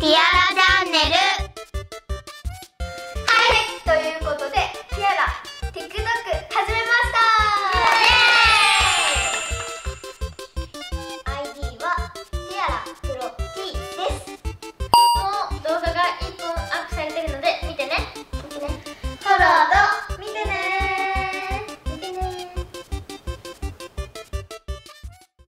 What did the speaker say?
ティアラチャンネル。はいということでティアラィックトック始めました。ID はティアラプロ T です。この動画が一本アップされてるので見てね。見てね。フォロー